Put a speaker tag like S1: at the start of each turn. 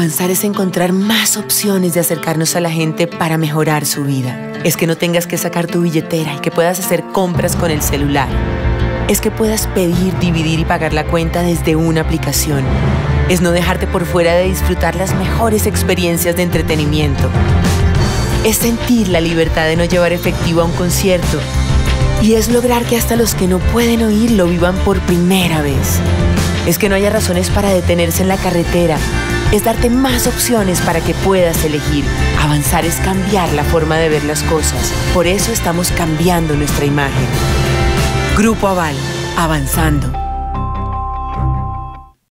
S1: Avanzar es encontrar más opciones de acercarnos a la gente para mejorar su vida. Es que no tengas que sacar tu billetera y que puedas hacer compras con el celular. Es que puedas pedir, dividir y pagar la cuenta desde una aplicación. Es no dejarte por fuera de disfrutar las mejores experiencias de entretenimiento. Es sentir la libertad de no llevar efectivo a un concierto. Y es lograr que hasta los que no pueden oír lo vivan por primera vez. Es que no haya razones para detenerse en la carretera es darte más opciones para que puedas elegir. Avanzar es cambiar la forma de ver las cosas. Por eso estamos cambiando nuestra imagen. Grupo Aval, avanzando.